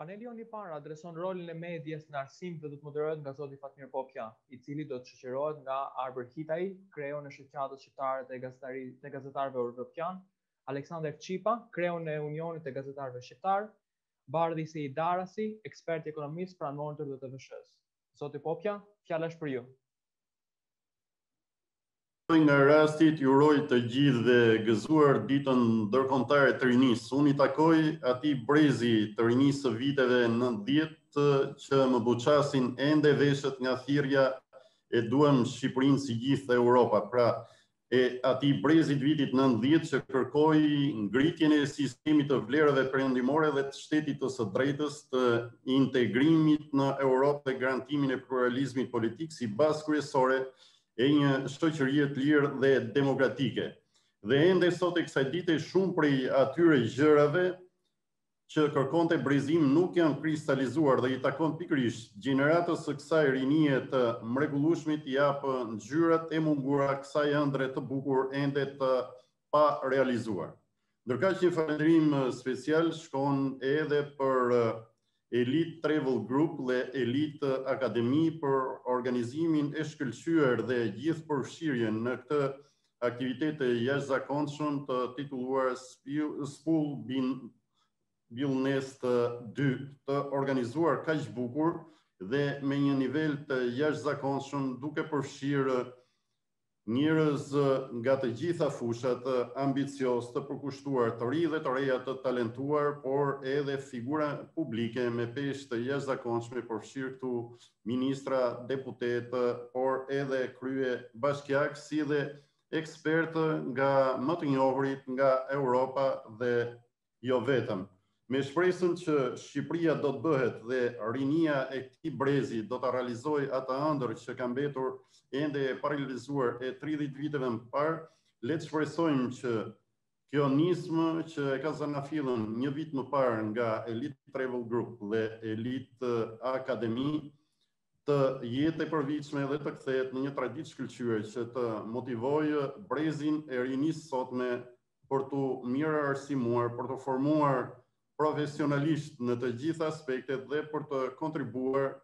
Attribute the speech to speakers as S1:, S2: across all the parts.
S1: Paneli jonë i parë adreson rolin e medias në arsim dhe do të moderohet nga zoti Fatmir Popja, i cili do të shoqërohet nga Arbër Hitaj, kreun e Shoqatës Shqiptare të Gazetari të Gazetarëve Evropianë, Aleksander Çipa, kreun e Unionit të Gazetarëve Shqiptarë, Bardhi Sejdarasi, ekspert i ekonomisë pranë Monitor dhe TVSH-së. Zoti Popja, fjala është për ju.
S2: Përfitoj nga rasti t'ju uroj të gjithëve gëzuar Ditën Ndërkombëtare të Rinisë. Unë i takoj atij brezi të rinisë së viteve nëntëdhjetë që më buçasin ende veshët nga thirrja e duam Shqipërinë si gjithë Europa. Pra, e atij brezi të vitit nëntëdhjetë që kërkoi ngritjen e sistemit të vlerave perëndimore dhe të shtetit të së drejtës, të integrimit në Europë dhe garantimin e pluralizmit politik si bazë kryesore e një shoqërie të lirë dhe demokratike. Dhe ende sot e kësaj dite shumë prej atyre gjërave që kërkonte brezi im nuk janë kristalizuar dhe i takon pikërisht gjeneratës së kësaj rinie të mrekullueshme t'i japë ngjyrat e mungura kësaj ëndrre të bukur ende të parealizuar. Ndërkaq një falënderim special shkon edhe për Elite Travel Group dhe Elite Academy për organizimin e shkëlqyer dhe gjithëpërfshirjen në këtë aktivitet të jashtëzakonshëm të titulluar Spoonbill Nest 2, të organizuar kaq bukur dhe me një nivel të jashtëzakonshëm duke përfshirë njerëz nga të gjitha fushat, ambiciozë, të përkushtuar, të rinj dhe të reja të talentuar, por edhe figura publike me peshë të jashtëzakonshme përfshirë këtu ministra, deputetë, por edhe kryebashkiakë si dhe ekspertë nga më të njohurit nga Europa dhe jo vetëm. Me shpresën që Shqipëria do të bëhet dhe rinia e këtij brezi do ta realizojë atë ëndërr që ka mbetur ende e parealizuar e 30 viteve më parë, le të shpresojmë që Kjo nismë që e ka zanafillën një vit më parë nga Elite Travel Group dhe Elite Academy të jetë e përvitshme dhe të kthehet në një traditë të shkëlqyer që të motivojë brezin e rinisë së sotme për t'u mirarsimuar, për t'u formuar profesionalisht në të gjitha aspektet dhe për të kontribuar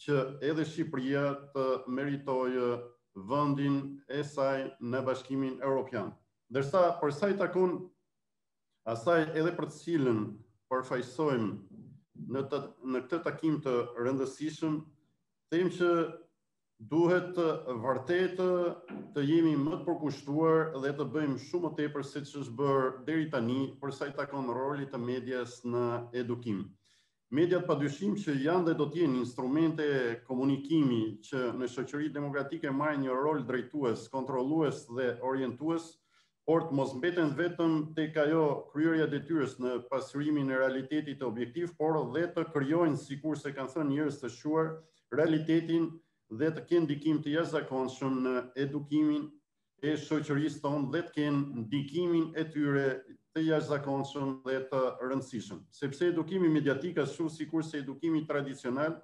S2: që edhe Shqipëria të meritojë vendin e saj në Bashkimin Europian. Ndërsa për sa i takon asaj edhe për të cilën përfaqësojmë në të, në këtë takim të rëndësishëm, them që duhet vërtet të jemi më të përkushtuar dhe të bëjmë shumë më tepër se ç'është bërë deri tani për sa i takon rolit të medias në edukim. Mediat padyshim që janë dhe do të jenë instrumente komunikimi që në shoqëri demokratike marrin një rol drejtues, kontrollues dhe orientues, por të mos mbeten vetëm tek ajo kryerja e detyrës në pasqyrimin e realitetit objektiv, por dhe të krijojnë, sikurse kanë thënë njerëz të shquar, realitetin dhe të kenë ndikim të jashtëzakonshëm në edukimin e shoqërisë tonë dhe të kenë ndikimin e tyre të jashtëzakonshëm dhe të rëndësishëm. Sepse edukimi mediatik ashtu sikurse edukimi tradicional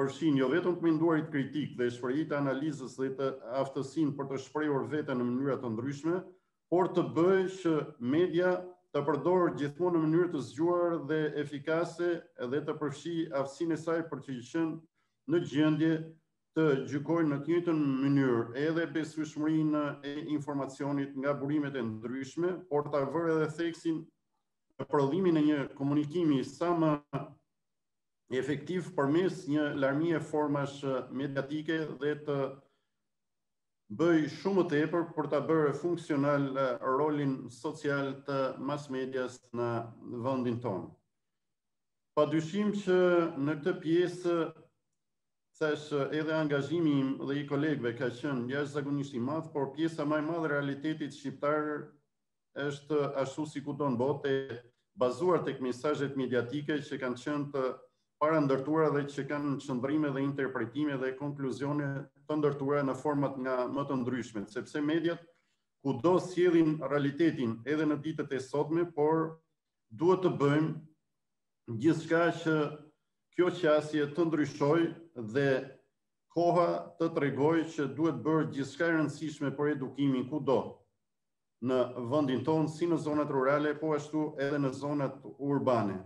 S2: përfshin jo vetëm të menduarit kritik dhe shprehi të analizës dhe të aftësinë për të shprehur veten në mënyra të ndryshme, por të bëjë që media të përdorë gjithmonë në mënyrë të zgjuar dhe efikase dhe të përfshijë aftësinë e saj për të qenë në gjendje të gjykojë në të njëjtën mënyrë edhe besueshmërinë e informacionit nga burimet e ndryshme, por ta vërë edhe theksin në prodhimin e një komunikimi sa më efektiv përmes një larmie formash mediatike dhe të bëjë shumë më tepër për ta bërë funksional rolin social të mass medias në vendin tonë. Padyshim që në këtë pjesë thashë edhe angazhimi im dhe i kolegëve ka qenë jashtëzakonisht i madh, por pjesa më e madhe e realitetit shqiptar është ashtu si kudo në botë e bazuar tek mesazhet mediatike që kanë qenë të parandërtuara dhe që kanë qëndrime dhe interpretime dhe konkluzione të ndërtuara në format nga më të ndryshmet, sepse mediat kudo sjellin realitetin edhe në ditët e sotme, por duhet të bëjmë gjithçka që kjo qasje të ndryshojë dhe koha të tregojë që duhet bërë gjithçka e rëndësishme për edukimin kudo në vendin tonë si në zonat rurale po ashtu edhe në zonat urbane.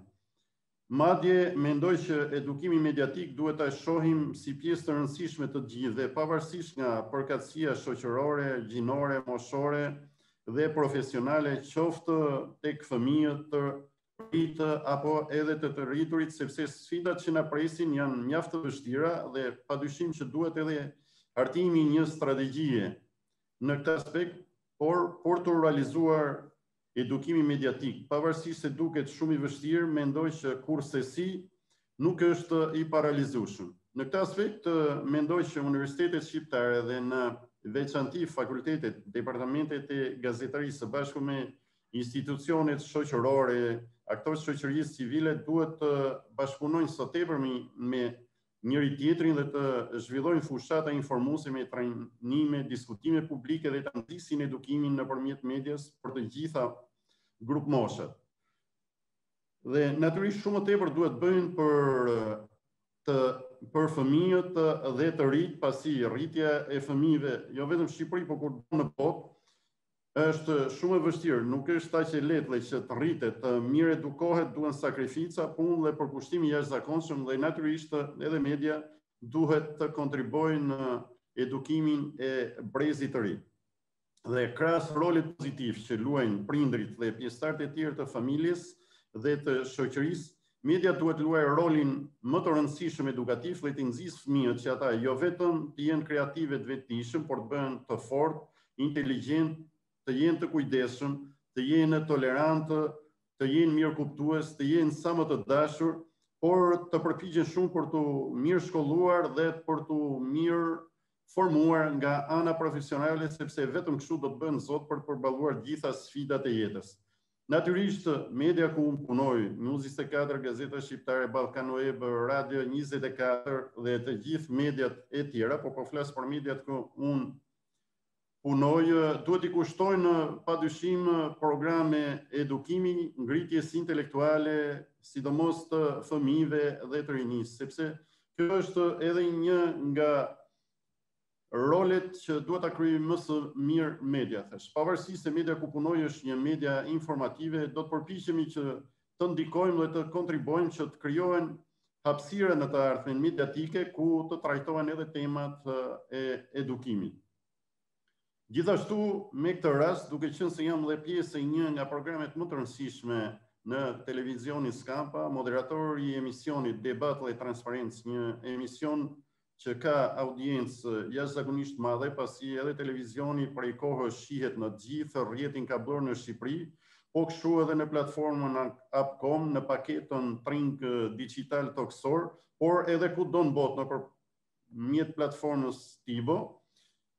S2: Madje, mendoj që edukimi mediatik duhet ta shohim si pjesë të rëndësishme të të gjithëve, pavarësisht nga përkatësia shoqërore, gjinore, moshore dhe profesionale, qoftë tek fëmijët, të rinjtë apo edhe të të rriturit, sepse sfidat që na presin janë mjaft të vështira dhe padyshim që duhet edhe hartimi i një strategjie në këtë aspekt, por për t'u realizuar edukimi mediatik, pavarësisht se duket shumë i vështirë, mendoj që kurrsesi nuk është i parealizueshëm. Në këtë aspekt, mendoj që universitetet shqiptare dhe në veçanti fakultetet, departamentet e gazetarisë së bashku me institucionet shoqërore, aktorët e shoqërisë civile duhet të bashkëpunojnë së tepërmi me njëri-tjetrin dhe të zhvillojnë fushata informuese me trajnime, diskutime publike dhe të nxisin edukimin nëpërmjet medias për të gjitha grupmoshat. Dhe natyrisht shumë më tepër duhet të bëjnë për të për fëmijët dhe të rinjtë, pasi rritja e fëmijëve, jo vetëm në Shqipëri, por kudo në botë, Është shumë e vështirë, nuk është aq e lehtë dhe që të rritet, të mirëedukohet, duhen sakrifica, punë dhe përkushtim i jashtëzakonshëm dhe natyrisht edhe media duhet të kontribuojë në edukimin e brezit të ri. Dhe krahas rolit pozitiv që luajnë prindërit dhe pjesëtarët e tjerë të familjes dhe të shoqërisë, Media duhet të luajë rolin më të rëndësishëm edukativ dhe t'i nxisë fëmijët që ata jo vetëm të jenë kreativë e të vetëdijshëm, por të bëhen të fortë, inteligjentë, të jenë të kujdesshëm, të jenë tolerantë, të jenë mirëkuptues, të jenë sa më të dashur, por të përpiqen shumë për t'u mirëshkolluar dhe për t'u mirëformuar nga ana profesionale, sepse vetëm kështu do të bëhen zotë për të përballuar gjitha sfidat e jetës. Natyrisht, media ku unë punoj, News njëzet e katër, Gazeta Shqiptare, Balkanweb, Radio njëzet e katër dhe të gjithë mediat e tjera, por po flas për mediat ku unë punoj, duhet t'i kushtojnë padyshim programe edukimit, ngritjes intelektuale, sidomos të fëmijëve dhe të rinisë, sepse kjo është edhe një nga rolet që duhet ta kryejë më së mirë media thashë. Pavarësisht se media ku punoj është një media informative, do të përpiqemi që të ndikojmë dhe të kontribuojmë që të krijohen hapësira në të ardhmen mediatike ku të trajtohen edhe temat e edukimit. Gjithashtu, me këtë rast, duke qenë se jam dhe pjesë e një nga programet më të rëndësishme në televizionin Skampa, moderator i emisionit Debat dhe Transparencë, një emision që ka audiencë jashtëzakonisht të madhe, pasi edhe televizioni prej kohësh shihet në të gjithë rrjetin kablor në Shqipëri, po kështu edhe në platformën Abcom, në paketën Tring Digital Tokësor, por edhe kudo në botë, nëpërmjet platformës Tibo,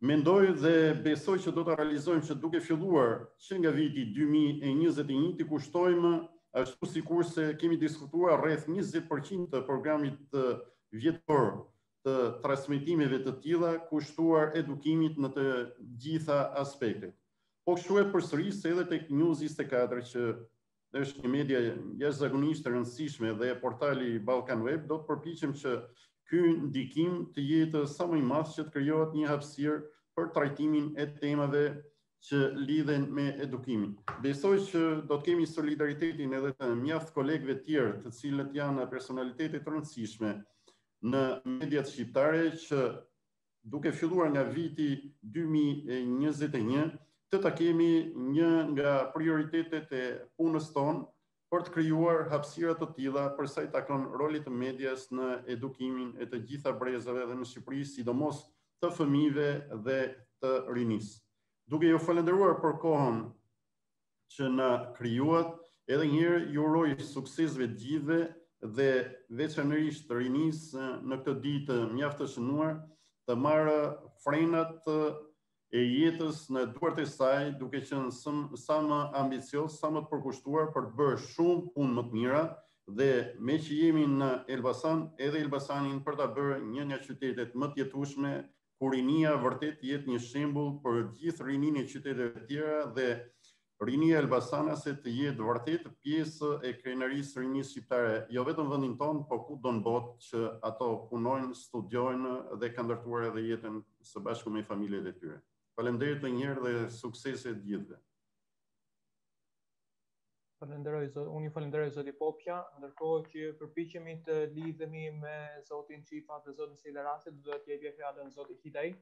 S2: Mendoj dhe besoj që do ta realizojmë që duke filluar që nga viti 2021 t'i kushtojmë ashtu sikurse kemi diskutuar rreth 20% të programit vjetor të transmitimeve të tilla kushtuar edukimit në të gjitha aspektet. Po kështu e përsëris se edhe tek News 24 që është një media jashtëzakonisht e rëndësishme dhe portali Balkan Web, do të përpiqem që ky ndikim të jetë sa më i madh që të krijohet një hapësirë për trajtimin e temave që lidhen me edukimin. Besoj që do të kemi solidaritetin edhe të mjaft kolegëve të tjerë, të cilët janë personalitete të rëndësishme në mediat shqiptare që duke filluar nga viti 2021, këtë ta kemi një nga prioritetet e punës tonë për të krijuar hapësira të tilla për sa i takon rolit të medias në edukimin e të gjitha brezave dhe në Shqipëri, sidomos të fëmijëve dhe të rinisë. Duke ju falënderuar për kohën që na krijuat. Edhe një herë ju uroj suksese të gjithëve dhe veçanërisht rinisë në këtë ditë mjaft të shënuar të marrë frenat e jetës në duart e saj, duke qenë sa më ambicioz, sa më të përkushtuar për të bërë shumë punë më të mira dhe meqë jemi në Elbasan, edhe Elbasanin për ta bërë një nga qytetet më të jetueshme ku rinia vërtet të jetë një shembull për gjithë rininë e qyteteve tjera dhe rinia elbasanase të jetë vërtet pjesë e krenarisë së rinisë shqiptare, jo vetëm në vendin tonë, po kudo në botë që ato punojnë, studiojnë dhe kanë ndërtuar edhe jetën së bashku me familjet e tyre. Faleminderit edhe një herë dhe suksese të gjithëve.
S1: Falenderoj zot, unë ju falenderoj zoti Popja, ndërkohë që përpiqemi të lidhemi me zotin Çipa dhe zotin Silerasi, do t'ia jepja fjalën zotit Hitaj.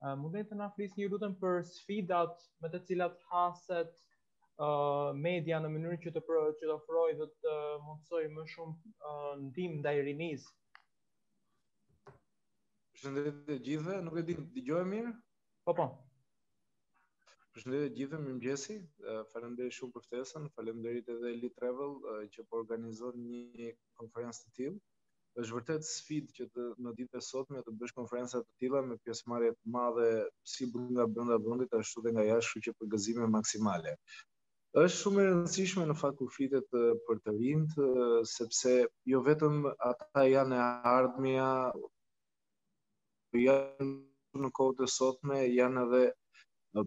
S1: Uh, mund të na flisni ju lutem për sfidat me të cilat haset uh, media në mënyrë që të pro, që të ofrojë dhe të mundësojë më shumë uh, ndihmë ndaj rinisë.
S3: Përshëndetje të gjithëve, nuk e di, dëgjohem mirë?
S1: Po po.
S3: Përshëndetje të gjithëve, mirëmëngjesi. Faleminderit shumë për ftesën. Faleminderit edhe Elite Travel që po organizon një konferencë të tillë. Është vërtet sfidë që të, në ditët e sotme të bësh konferenca të tilla me pjesëmarrje të madhe si nga brenda vendit ashtu dhe nga jashtë, kështu që përgëzime maksimale. Është shumë e rëndësishme në fakt kur flitet për të rinjtë, sepse jo vetëm ata janë e ardhmja, janë në kohët e sotme janë edhe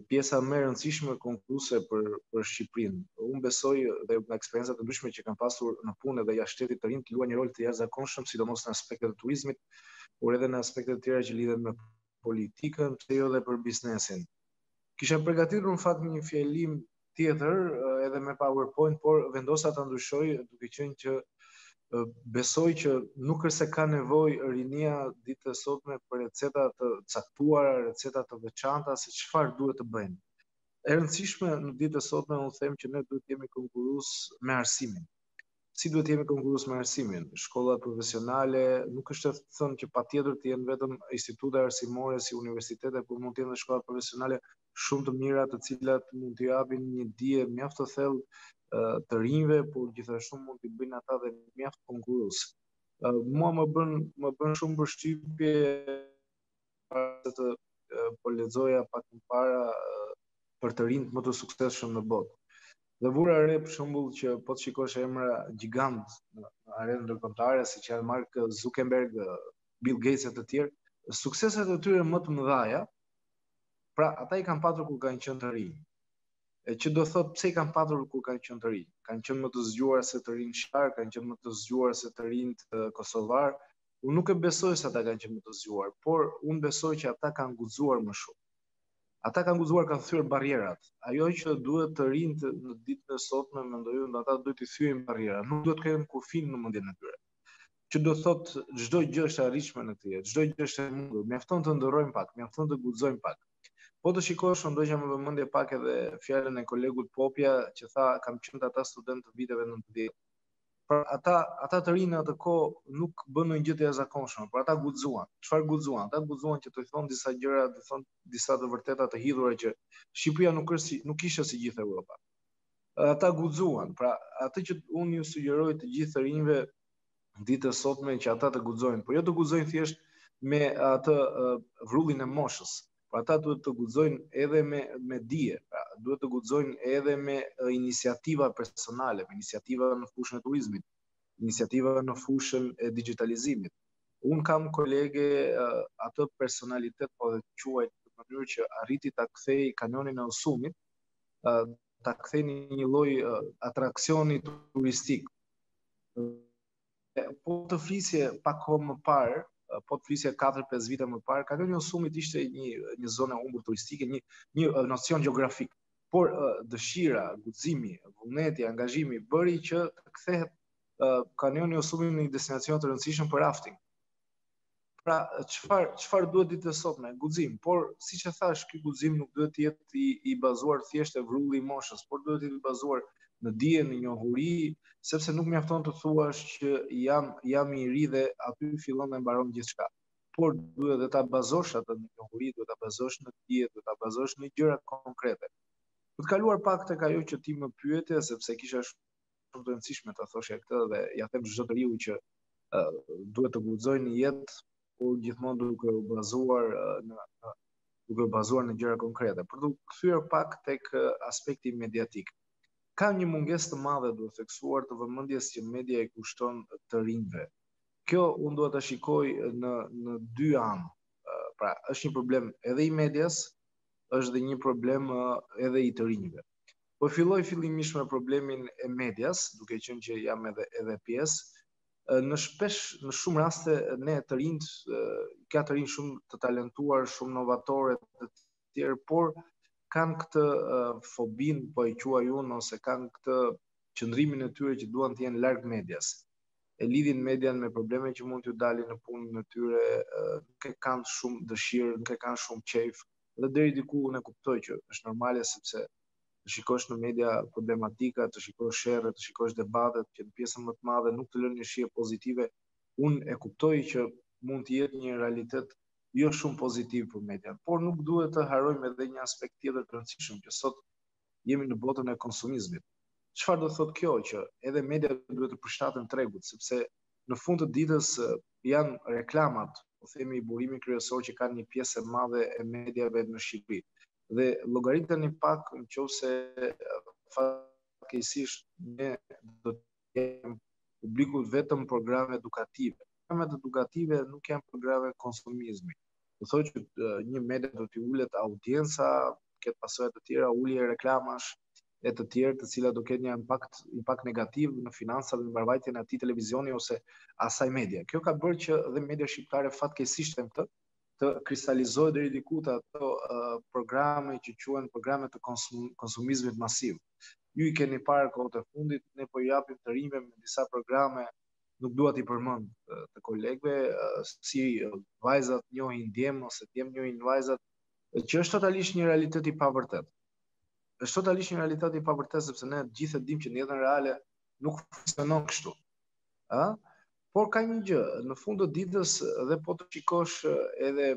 S3: pjesa më e rëndësishme konkurruese për për Shqipërinë. Unë besoj dhe nga eksperiencat e ndryshme që kam pasur në punë dhe jashtë shtetit të rinjtë luajnë një rol të jashtëzakonshëm sidomos në aspektet e turizmit, por edhe në aspektet e tjera që lidhen me politikën, pse jo edhe për biznesin. Kisha përgatitur në fakt një fjalim tjetër edhe me PowerPoint, por vendosa ta ndryshoj duke qenë që besoj që nuk është se ka nevojë rinia ditët e sotme për receta të caktuara, receta të veçanta se çfarë duhet të bëjnë. E rëndësishme në ditët e sotme unë them që ne duhet të jemi konkurrues me arsimin. Si duhet të jemi konkurrues me arsimin? Shkollat profesionale nuk është të thënë që patjetër të jenë vetëm institute arsimore si universitete, por mund të jenë dhe shkolla profesionale shumë të mira të cilat mund të japin një dije mjaft të thellë të rinjve, por gjithashtu mund t'i bëjnë ata dhe mjaft konkurrues. Mua më bën më bën shumë përshtypje sepse po lexoja pak më para për të rinjtë më të suksesshëm në botë. Dhe vura re për shembull që po të shikosh emra gjigantë në arenën ndërkombëtare siç janë Mark Zuckerberg, Bill Gates e të tjerë, sukseset e tyre më të mëdha Pra, ata i kanë patur kur kanë qenë të rinj. Që do thot pse i kanë patur kur kanë qenë të rinj? Kanë qenë më të zgjuar se të rinjtë shqiptarë, kanë qenë më të zgjuar se të rinjtë kosovarë. Unë nuk e besoj se ata kanë qenë më të zgjuar, por unë besoj që ata kanë guxuar më shumë. Ata kanë guxuar, kanë thyer barrierat. Ajo që duhet të rinjtë në ditët e sotme, mendoj unë, ata duhet t'i thyejnë barrierat. Nuk duhet të kenë kufij në mendjen e tyre. që do thot çdo gjë është e arritshme në këtë jetë, çdo gjë është e mundur. Mjafton të ëndërrojmë pak, mjafton të guxojmë pak. Po të shikosh, unë dëgjova me vëmendje pak edhe fjalën e kolegut Popja, që tha, kam qenë te ata studentë të viteve nëntëdhjetë. Pra, ata, ata të rinj atë kohë nuk bënë një gjë të zakonshme, pra ata guxuan. Çfarë guxuan? Ata guxuan që të thonë disa gjëra, të thonë disa të vërteta të hidhura që Shqipëria nuk, është, nuk ishte si gjithë Europa. Ata guxuan, pra atë që unë u sugjeroj të gjithë të rinjve, ditët e sotme që ata të guxojnë, por jo të guxojnë thjesht me atë vrullin e moshës, por ata duhet të guxojnë edhe me me dije, pra duhet të guxojnë edhe me iniciativa personale, me iniciativa në fushën e turizmit, iniciativa në fushën e digitalizimit. Unë kam kolege atë personalitet po e quaj në mënyrë që arriti ta kthejë kanionin e Osumit ta kthejë në një lloj atraksioni turistik. Po të flisje pak kohë më parë, po të flisje 4-5 vite më parë, kanioni i Osumit ishte një, një zonë e humbur turistike, një, një nocion gjeografik. Por dëshira, guximi, vullneti, angazhimi, bëri që të kthehet kanioni i Osumit në një destinacion të rëndësishëm për rafting. Pra, çfarë çfarë duhet ditët e sotme? Guxim, por siç e thashë, ky guxim nuk duhet të jetë i, i bazuar thjesht te vrulli i moshës, por duhet të jetë i bazuar në dije, në njohuri, sepse nuk mjafton të thuash që jam jam i ri dhe aty fillon dhe mbaron gjithçka. Por duhet dhe ta bazosh atë në njohuri, duhet ta bazosh në dije, duhet ta bazosh në gjëra konkrete. Për të kaluar pak tek ajo që ti më pyete, sepse kisha shumë të rëndësishme ta thosha këtë dhe ia them çdo të riu që uh, duhet të guxojë në jetë por gjithmonë duke u bazuar uh, në uh, duke u bazuar në gjëra konkrete për t'u kthyer pak tek uh, aspekti mediatik ka një mungesë të madhe duhet theksuar të vëmendjes që media i kushton të rinjve kjo unë dua ta shikoj në në dy anë uh, pra është një problem edhe i medias është dhe një problem uh, edhe i të rinjve Po filloj fillimisht me problemin e medias, duke qenë që jam edhe edhe pjesë. Në shpesh, në shumë raste ne të rinjtë ka të rinj shumë të talentuar, shumë novatorë e të tjerë, por kanë këtë fobinë, po e quaj unë ose kanë këtë qëndrimin e tyre që duan të jenë larg medias. E lidhin median me probleme që mund t'ju dalin në punën e tyre, nuk e kanë shumë dëshirë, nuk e kanë shumë qejf, dhe deri diku unë e kuptoj që është normale sepse të shikosh në media problematika, të shikosh sherre, të shikosh debatet që në pjesën më të madhe nuk të lënë një shije pozitive, unë e kuptoj që mund të jetë një realitet jo shumë pozitiv për median, por nuk duhet të harrojmë edhe një aspekt tjetër të rëndësishëm që sot jemi në botën e konsumizmit. Çfarë do të thotë kjo që edhe mediat duhet t'i përshtaten tregut, sepse në fund të ditës janë reklamat, po themi burimi kryesor që kanë një pjesë e madhe e mediave në Shqipëri. Dhe llogarit tani pak nëse fatkeqësisht ne do japim publikut vetëm programe edukative. Programet edukative nuk janë programe konsumizmi. Do thotë që një medie do t'i ulet audienca, ketë pasoja të tjera, ulje reklamash e të tjerë, të cilat do ketë një impakt, impakt negativ në financa dhe në mbarëvajtjen e atij televizioni ose asaj media. Kjo ka bërë që dhe media shqiptare fatkeqësisht e në këtë, të kristalizohet deri diku te ato uh, programe që quhen programe të konsum, konsumizmit masiv. Ju i keni parë kohët e fundit, ne po i japim të rinjve me disa programe, nuk dua t'i përmend të kolegëve, uh, si uh, vajzat njohin djem ose djem njohin vajzat, që është totalisht një realitet i pavërtetë. Është totalisht një realitet i pavërtetë sepse ne të gjithë e dimë që në jetën reale nuk funksionon kështu. Ëh? Por ka një gjë, në fund të ditës dhe po të shikosh edhe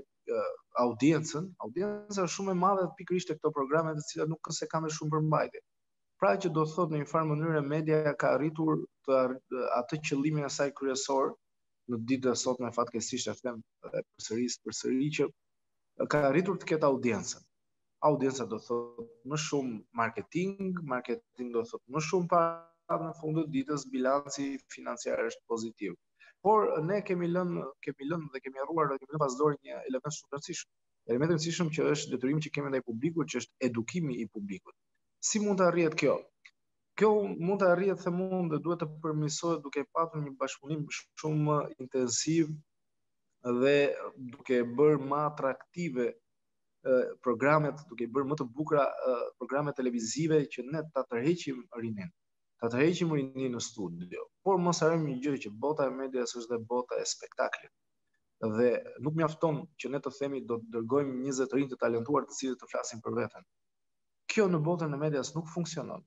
S3: audiencën, audienca është shumë e madhe pikërisht te këto programe të cilat nuk se kanë shumë përmbajtje. Pra që do thotë në një farë mënyre media ka arritur të atë qëllimin e saj kryesor në ditën e sotme fatkeqësisht e them përsëris përsëri që ka arritur të ketë audiencën. audienca do thotë më shumë marketing, marketing do thotë më shumë para në fund të ditës bilanci financiar është pozitiv. Por ne kemi lënë kemi lënë dhe kemi harruar dhe kemi lënë pas dorë një element shumë të rëndësishëm. Elementi i rëndësishëm që është detyrimi që kemi ndaj publikut, që është edukimi i publikut. Si mund të arrihet kjo? Kjo mund të arrihet dhe mund dhe duhet të përmirësohet duke patur një bashkëpunim shumë intensiv dhe duke bërë më atraktive programet duke bërë më të bukura programe televizive që ne ta tërheqim rininë. Ta tërheqim rininë në studio. Por mos harrojmë një gjë që bota e medias është dhe bota e spektaklit. Dhe nuk mjafton që ne të themi do të dërgojmë 20 të rinj të talentuar të cilët të flasin për veten. Kjo në botën e medias nuk funksionon.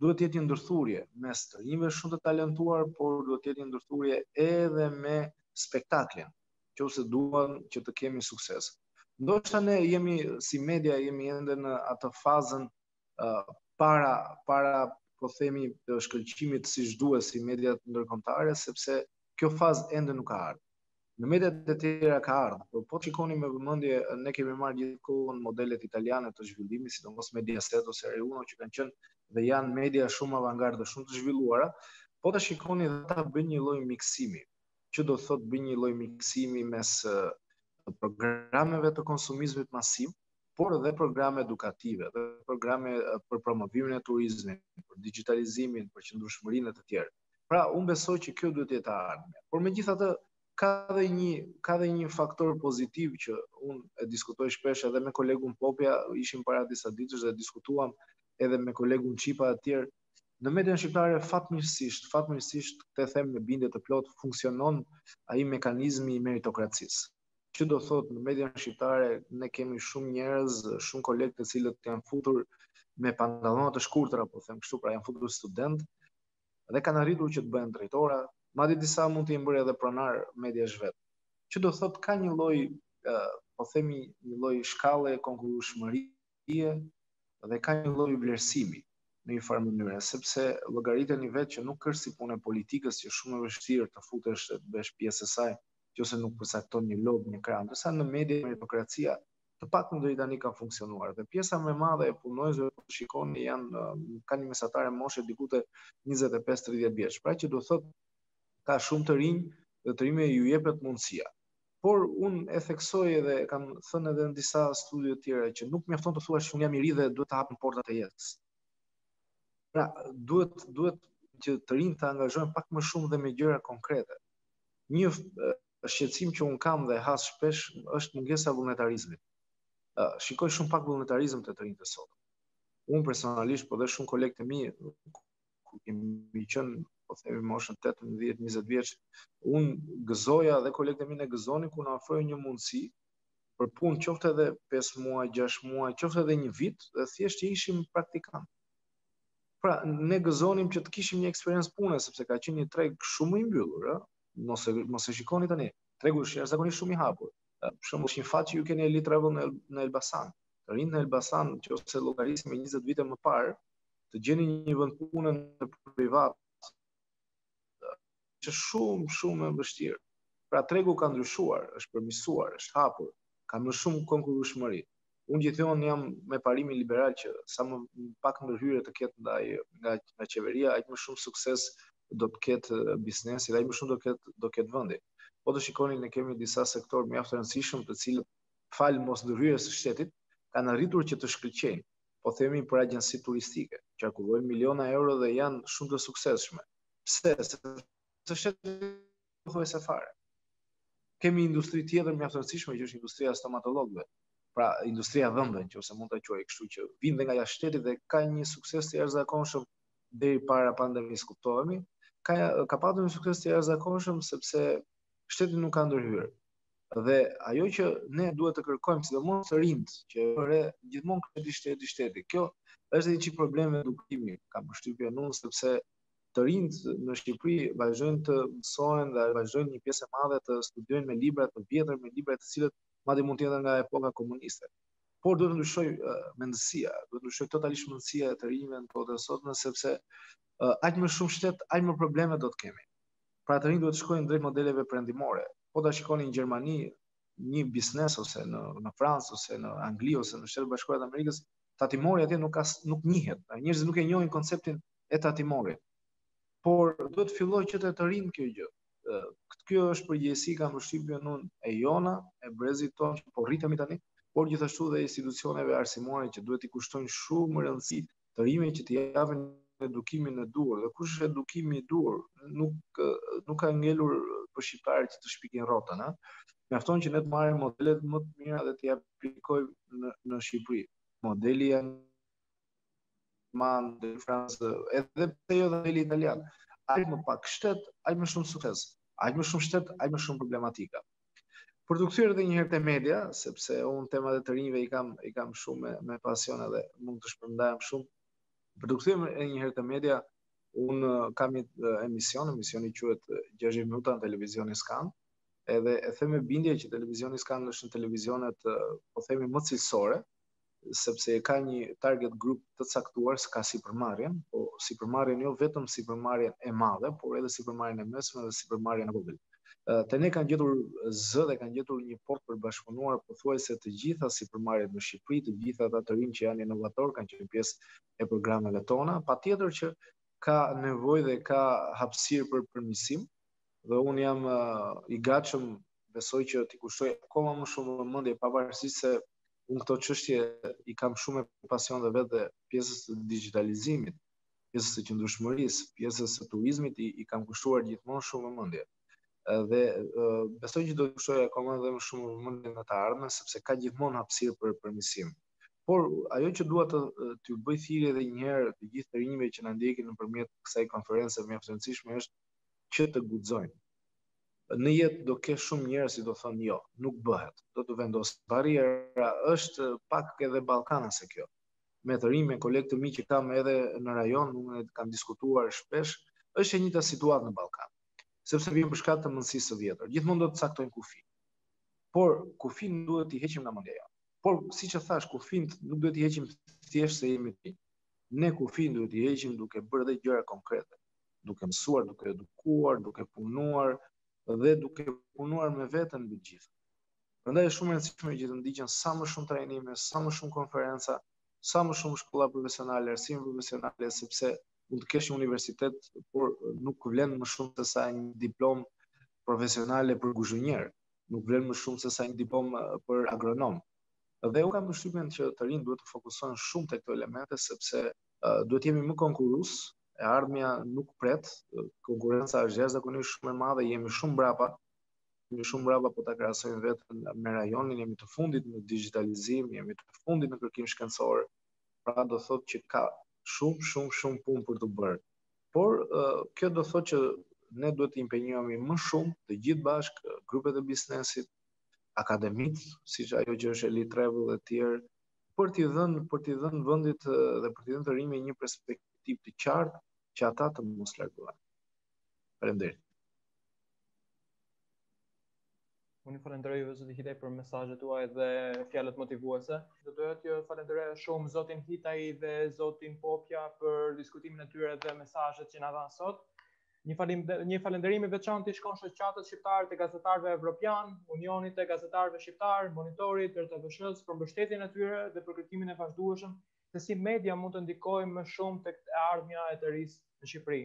S3: Duhet të jetë një ndërthurje mes të rinjve shumë të talentuar, por duhet të jetë një ndërthurje edhe me spektaklin. nëse duan që të kemi sukses. Ndoshta ne jemi si media jemi ende në atë fazën uh, para para po themi të shkëlqimit siç duhet si mediat ndërkombëtare sepse kjo fazë ende nuk ka ardhur. Në mediat e tjera ka ardhur, por po shikoni me vëmendje ne kemi marrë gjithë kohën modelet italiane të zhvillimit, sidomos Mediaset ose Rai Uno që kanë qenë dhe janë media shumë avangardë, shumë të zhvilluara, po të shikoni dhe ata bëjnë një lloj miksimi. që do të thotë bëjnë një lloj miksimi mes programeve të konsumizmit masiv, por edhe programe edukative, dhe programe për promovimin e turizmit, për digitalizimin, për qëndrueshmërinë e të tjera. Pra, unë besoj që kjo duhet të jetë e ardhmja. Por megjithatë, ka dhe një ka dhe një faktor pozitiv që unë e diskutoj shpesh edhe me kolegun Popja, ishim para disa ditësh dhe diskutuam edhe me kolegun Çipa e të tjerë, Në median shqiptare fatmirësisht, fatmirësisht këtë e them me bindje të plotë, funksionon ai mekanizmi i meritokracisë. Që do thotë në median shqiptare ne kemi shumë njerëz, shumë kolegë të cilët janë futur me pantallona të shkurtra po them kështu, pra janë futur studentë dhe kanë arritur që të bëhen drejtorë, madje disa mund të jenë bërë edhe pronarë mediash vetë. Që do thotë ka një lloj, po themi, një lloj shkalle konkurrueshmërie bie dhe ka një lloj vlerësimi në një farë mënyre, sepse llogariteni vetë që nuk është si puna e politikës që është shumë e vështirë të futesh të bësh pjesë e saj, nëse nuk përcakton një lob në krah, ndërsa në media meritokracia të paktën deri tani ka funksionuar dhe pjesa më e madhe e punonjësve po shikoni janë kanë një mesatare moshe diku te 25-30 vjeç. Pra që do thotë ka shumë të rinj dhe të rinjve u jepet mundësia. Por unë e theksoj edhe e kam thënë edhe në disa studio të tjera që nuk mjafton të thuash që unë jam i ri dhe duhet të hapen portat e jetës. Pra, duhet duhet që të rinjtë të angazhohen pak më shumë dhe me gjëra konkrete. Një shqetësim që un kam dhe has shpesh është mungesa e vullnetarizmit. Shikoj shumë pak vullnetarizëm te të rinjtë sot. Un personalisht po dhe shumë kolegë të mi kur kemi qenë po themi në moshën 18-20 vjeç, un gëzoja dhe kolegët e mi ne gëzonim kur na ofrohej një mundësi për punë qoftë edhe 5 muaj, 6 muaj, qoftë edhe një vit dhe thjesht që ishim praktikantë. Pra, ne gëzonim që të kishim një eksperiencë pune sepse ka qenë një treg shumë i mbyllur, ë, mos e mos e shikoni tani. Tregu është jashtëzakonisht shumë i hapur. Për shembull, është një fat që ju keni Elite Travel në në Elbasan. Të rinjtë në Elbasan, qoftë se llogarisim me 20 vite më parë, të gjenin një vend pune në privat qe shumë shumë e vështirë. Pra tregu ka ndryshuar, është përmisuar, është hapur, ka më shumë konkurrueshmëri. Unë gjithmonë jam me parimin liberal që sa më pak ndërhyrje të ketë ndaj nga nga qeveria, aq më shumë sukses do të ketë biznesi, dhe aq më shumë do të ketë do ketë vendi. Po të shikoni ne kemi disa sektorë mjaft të rëndësishëm të cilët falë mosndërhyrjes së shtetit kanë arritur që të shkëlqejnë. po themi për agjensitë turistike, qarkullojnë miliona euro dhe janë shumë të suksesshme. Pse? Sepse shteti pothuajse fare. Kemi industri tjetër mjaft të rëndësishme që është industria e stomatologëve. Pra, industria e dhëmbëve, qoftë se mund ta quaj kështu që vijnë dhe nga jashtë shtetit dhe ka një sukses të jashtëzakonshëm deri para pandemisë, kuptohemi, ka ka patur një sukses të jashtëzakonshëm sepse shteti nuk ka ndërhyrë. Dhe ajo që ne duhet të kërkojmë sidomos të rinjtë, që ore gjithmonë te shteti shteti. Kjo është një çik problem edukimi, kam përshtypjen unë sepse të rinjtë në Shqipëri vazhdojnë të mësohen dhe vazhdojnë një pjesë e madhe të studiojnë me libra të vjetër, me libra të cilët madje mund të jenë nga epoka komuniste. Por duhet të ndryshojë uh, mendësia, duhet të ndryshojë totalisht mendësia e të rinjve në kohën e sotme sepse uh, aq më shumë shtet, aq më probleme do të kemi. Pra të rinjtë duhet të shkojnë drejt modeleve perëndimore, po ta shikoni në Gjermani një biznes ose në në Francë ose në Angli ose në Shtetet e Bashkuara të Amerikës, tatimori atje nuk as nuk njihet. Njerëzit nuk e njohin konceptin e tatimorit. Por duhet të fillojë që te të rinjtë kjo gjë. Kjo është përgjegjësi kam përshtypjen unë e jona, e brezit tonë që po rritemi tani, por gjithashtu dhe institucioneve arsimore që duhet t'i kushtojnë shumë rëndësi të rinjve që t'ia japin edukimin e duhur. Dhe kush është edukimi i duhur? Nuk nuk ka ngelur për shqiptarët që të shpikin rrotën, ha. Mjafton që ne të marrim modelet më të mira dhe t'i aplikojmë në në Shqipëri. Modeli gjerman, francez, edhe pse jo dhe modeli italian. Ai më pak shtet, ai më shumë sukses. Ai më shumë shtet, ai më shumë problematika. Për t'u kthyer edhe një herë te media, sepse un temat e të rinjve i kam i kam shumë me, me pasion edhe mund të shpërndahem shumë. Për t'u kthyer edhe një herë te media, un kam një emision, emisioni quhet 60 minuta në televizionin Scan. Edhe e them me bindje që televizioni Scan është ndër televizionet, po themi më cilësore, sepse ka një target group të caktuar, ka sipërmarrjen, po sipërmarrjen jo vetëm sipërmarrjen e madhe, por edhe sipërmarrjen e mesme dhe sipërmarrjen e vogël. Te ne kanë gjetur zë dhe kanë gjetur një portë për të bashkëpunuar pothuajse të gjitha sipërmarrjet në Shqipëri, të gjitha ata të rinj që janë inovatorë kanë qenë pjesë e programeve tona, patjetër që ka nevojë dhe ka hapësirë për përmirësim dhe un jam i gatshëm besoj që t'i kushtoj akoma më shumë vëmendje pavarësisht se unë këto çështje i kam shumë me pasion dhe vetë pjesës së digjitalizimit, pjesës së qëndrueshmërisë, pjesës së turizmit i, i kam kushtuar gjithmonë shumë vëmendje. Dhe uh, besoj që do t'i kushtoj akoma edhe më shumë vëmendje në të ardhmen sepse ka gjithmonë hapësirë për përmirësim. Por ajo që dua të t'ju bëj thirrje edhe një herë të gjithë të rinjve që na ndjekin nëpërmjet kësaj konference mjaft të rëndësishme është që të guxojnë. në jetë do kesh shumë njerëz që të do thonë jo, nuk bëhet. Do të vendosin barriera, është pak edhe ballkanase kjo. Me të rinj, me kolegë të mi që kam edhe në rajon, unë e kam diskutuar shpesh, është e njëjta situatë në Ballkan. Sepse vjen për shkak të mendësisë së vjetër. Gjithmonë do të caktojnë kufi. Por kufijtë duhet t'i heqim nga mendja jonë. Por siç e thashë, kufijtë nuk duhet t'i heqim thjesht se jemi të rinj. Ne kufijtë duhet t'i heqim duke bërë edhe gjëra konkrete. duke mësuar, duke edukuar, duke punuar dhe duke punuar me veten mbi të gjitha. Prandaj është shumë e rëndësishme që të ndiqen sa më shumë trajnime, sa më shumë konferenca, sa më shumë shkolla profesionale, arsim profesional, sepse mund të kesh një universitet, por nuk vlen më shumë se sa një diplomë profesionale për guzhinier, nuk vlen më shumë se sa një diplomë për agronom. Dhe unë kam përshtypjen që të rinjtë duhet të fokusohen shumë tek këto elemente sepse uh, duhet të jemi më konkurrues e ardhmja nuk pret, konkurenca është jashtëzakonisht shumë e madhe, jemi shumë brapa. Jemi shumë brapa po ta krahasojmë veten me rajonin, jemi të fundit në digjitalizim, jemi të fundit në kërkim shkencor. Pra do thotë që ka shumë shumë shumë punë për të bërë. Por kjo do thotë që ne duhet të impenjohemi më shumë të gjithë bashkë grupet e biznesit, akademitë, siç ajo që është Elite Travel e tjerë, për t'i dhënë për t'i dhënë vendit dhe për t'i dhënë të rinjve një perspektivë të qartë që ata të mos largohen. Faleminderit.
S1: Unë ju falenderoj ju zoti Hitaj për mesazhet tuaja dhe fjalët motivuese. Do doja të falenderoj shumë zotin Hitaj dhe zotin Popja për diskutimin e tyre dhe mesazhet që na dhanë sot. Një, falim, një falenderim i veçantë i shkon shoqatës shqiptare të gazetarëve evropianë, Unionit të Gazetarëve Shqiptarë, Monitorit, dhe RTVSH-së për mbështetjen e tyre dhe për kërkimin e vazhdueshëm se si media mund të ndikojë më shumë tek e ardhmja e të risë në Shqipëri.